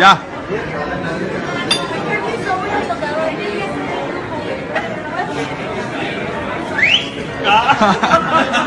呀。啊